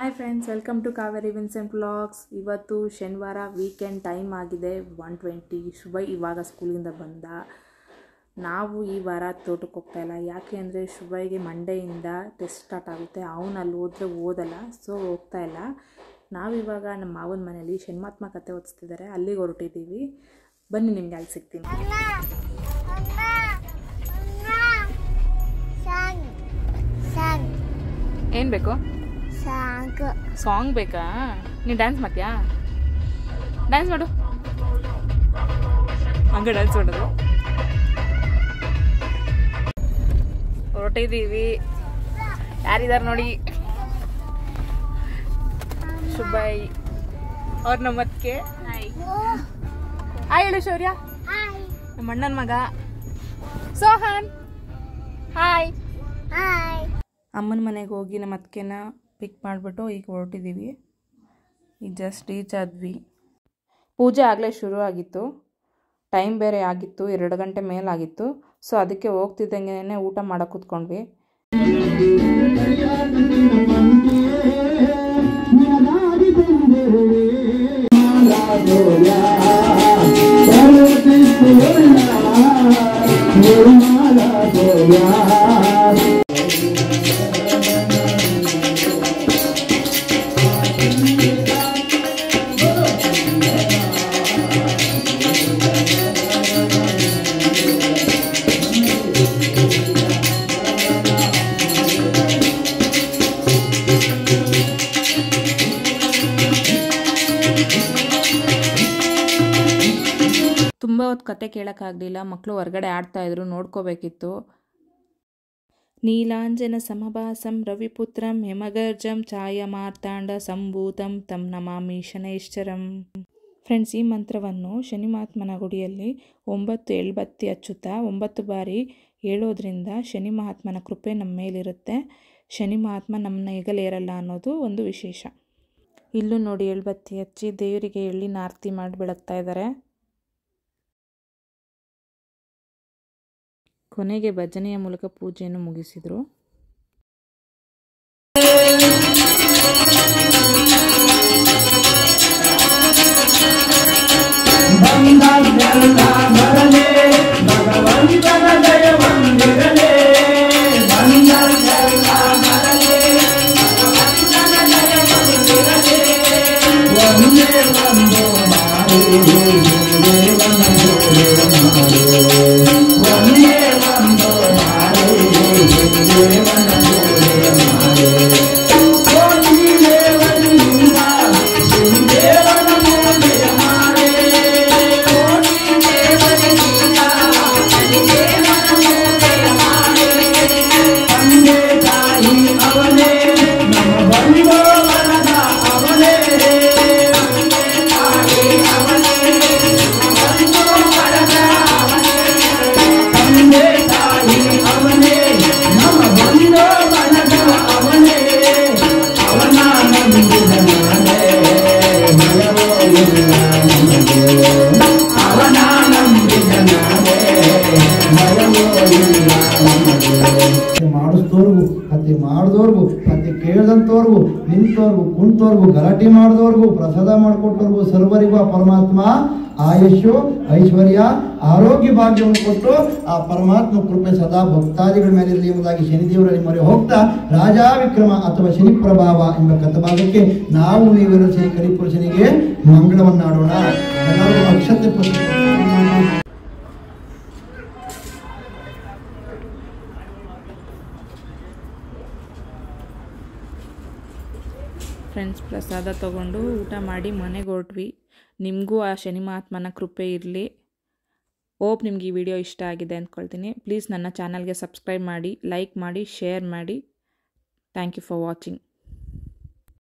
Hi friends welcome to Kaveri Vincent blogs ಇವತ್ತು ಶನಿವಾರ weekend time ಆಗಿದೆ ಒನ್ ಟ್ವೆಂಟಿ ಶುಭ ಇವಾಗ ಸ್ಕೂಲಿಂದ ಬಂದ ನಾವು ಈ ವಾರ ತೋಟಕ್ಕೆ ಹೋಗ್ತಾ ಇಲ್ಲ ಯಾಕೆ ಅಂದರೆ ಶುಭೈಗೆ ಮಂಡೆಯಿಂದ ಟೆಸ್ಟ್ ಸ್ಟಾರ್ಟ್ ಆಗುತ್ತೆ ಅವನು ಅಲ್ಲಿ ಹೋದರೆ ಓದಲ್ಲ ಸೊ ಹೋಗ್ತಾ ಇಲ್ಲ ನಾವಿವಾಗ ನಮ್ಮ ಮಾವನ ಮನೇಲಿ ಷಣ್ಮಾತ್ಮ ಕತೆ ಓದಿಸ್ತಿದ್ದಾರೆ ಅಲ್ಲಿಗೆ ಹೊರಟಿದ್ದೀವಿ ಬನ್ನಿ ನಿಮಗೆ ಅಲ್ಲಿ ಸಿಗ್ತೀನಿ ಸಾಂಗ್ ಸಾಂಗ್ ಏನು ಬೇಕು ಸಾಂಗ್ ಸಾಂಗ್ ಬೇಕಾ? ನೀನು ಡ್ಯಾನ್ಸ್ ಮಾಡ್ತೀಯಾ? ಡ್ಯಾನ್ಸ್ ಮಾಡು. ಹಂಗೆ ಡ್ಯಾನ್ಸ್ ಮಾಡೋದು. ಹೊರಟಿದ್ದೀವಿ ಯಾರಿದ್ದಾರೆ ನೋಡಿ? ಶುಭಾಯ್ ಅವ್ರ ನಮ್ಮ ಅತ್ತಿಗೆ. ಹಾಯ್ ಹೇಳು ಶೌರ್ಯ. ಹಾಯ್ ನಮ್ಮ ಅಣ್ಣನ ಮಗ. ಸೋಹನ್. ಹಾಯ್ ಹಾಯ್ ಅಮ್ಮನ ಮನೆಗೆ ಹೋಗಿ ನಮ್ಮ ಅತ್ತಿಗೆನ ಪಿಕ್ ಮಾಡಿಬಿಟ್ಟು ಈಗ ಹೊರಟಿದ್ದೀವಿ ಈಗ ಜಸ್ಟ್ ರೀಚ್ ಆದ್ವಿ. ಪೂಜೆ ಆಗಲೇ ಶುರು ಆಗಿತ್ತು. ಟೈಮ್ ಬೇರೆ ಆಗಿತ್ತು ಎರಡು ಗಂಟೆ ಮೇಲಾಗಿತ್ತು ಸೊ ಅದಕ್ಕೆ ಹೋಗ್ತಿದ್ದಂಗೆ ಊಟ ಮಾಡೋಕೆ ಕೂತ್ಕೊಂಡ್ವಿ. ತುಂಬ ಹೊತ್ತು ಕತೆ ಕೇಳೋಕ್ಕಾಗಲಿಲ್ಲ. ಮಕ್ಕಳು ಹೊರಗಡೆ ಆಡ್ತಾಯಿದ್ರು ನೋಡ್ಕೋಬೇಕಿತ್ತು. ನೀಲಾಂಜನ ಸಮಭಾಸಂ, ರವಿಪುತ್ರಂ, ಹೆಮಗರ್ಜಂ ಛಾಯ ಮಾರ್ತಾಂಡ ಸಂಭೂತಂ, ತಂ ನಮಾಮಿ ಶನೈಶ್ಚರಂ. ಫ್ರೆಂಡ್ಸ್, ಈ ಮಂತ್ರವನ್ನು ಶನಿ ಮಹಾತ್ಮನ ಗುಡಿಯಲ್ಲಿ ಒಂಬತ್ತು ಎಳ್ಬತ್ತಿ ಹಚ್ಚುತ್ತಾ ಒಂಬತ್ತು ಬಾರಿ ಹೇಳೋದ್ರಿಂದ ಶನಿ ಮಹಾತ್ಮನ ಕೃಪೆ ನಮ್ಮ ಮೇಲಿರುತ್ತೆ. ಶನಿ ಮಹಾತ್ಮ ನಮ್ಮನ್ನ ಹೆಗಲೇರಲ್ಲ ಅನ್ನೋದು ಒಂದು ವಿಶೇಷ. ಇಲ್ಲೂ ನೋಡಿ ಎಳ್ಬತ್ತಿ ಹಚ್ಚಿ ದೇವರಿಗೆ ಎಳ್ಳಿನ ಆರತಿ ಮಾಡಿ ಬೆಳಗ್ತಾ ಇದ್ದಾರೆ. ಕೊನೆಗೆ ಭಜನೆಯ ಮೂಲಕ ಪೂಜೆಯನ್ನು ಮುಗಿಸಿದರು llevan ಮಾಡಿಸ್ದೋರ್ಗು ಹತ್ತಿ ಮಾಡಿದವ್ರಿಗೂ ಹತ್ತಿ ಕೇಳ್ದಂಥವ್ರಿಗೂ ನಿಂತವ್ರಿಗೂ ಕುಂತವ್ರಿಗೂ ಗಲಾಟೆ ಮಾಡಿದವ್ರಿಗೂ ಪ್ರಸಾದ ಮಾಡಿಕೊಟ್ಟವ್ರಿಗೂ ಸರ್ವರಿಗೂ ಪರಮಾತ್ಮ ಆಯುಷು ಐಶ್ವರ್ಯ, ಆರೋಗ್ಯ ಭಾಗ್ಯವನ್ನು ಕೊಟ್ಟು ಆ ಪರಮಾತ್ಮ ಕೃಪೆ ಸದಾ ಭಕ್ತಾದಿಗಳ ಮೇಲೆ ಇರಲಿ ಎಂಬುದಾಗಿ ಶನಿದೇವರಲ್ಲಿ ಮೊರೆ ಹೋಗ್ತಾ, ರಾಜಾ ವಿಕ್ರಮ ಅಥವಾ ಶನಿ ಪ್ರಭಾವ ಎಂಬ ಕಥಭಾಗಕ್ಕೆ ನಾವು ನೀವೆಲ್ಲರೂ ಶನಿ ಕರಿಪುರುಷನಿಗೆ ಮಂಗಳವನ್ನಾಡೋಣ. ಎಲ್ಲರೂ ಅಕ್ಷತೆ ಫ್ರೆಂಡ್ಸ್ ಪ್ರಸಾದ ತಗೊಂಡು ಊಟ ಮಾಡಿ ಮನೆಗೆ ಹೊರಟ್ವಿ. ನಿಮಗೂ ಆ ಶನಿ ಮಹಾತ್ಮನ ಕೃಪೆ ಇರಲಿ. ಓಪ್ ನಿಮ್ಗೆ ಈ ವಿಡಿಯೋ ಇಷ್ಟ ಆಗಿದೆ ಅಂದ್ಕೊಳ್ತೀನಿ ಪ್ಲೀಸ್ ನನ್ನ ಚಾನಲ್ಗೆ ಸಬ್ಸ್ಕ್ರೈಬ್ ಮಾಡಿ, ಲೈಕ್ ಮಾಡಿ, ಶೇರ್ ಮಾಡಿ. Thank you for watching.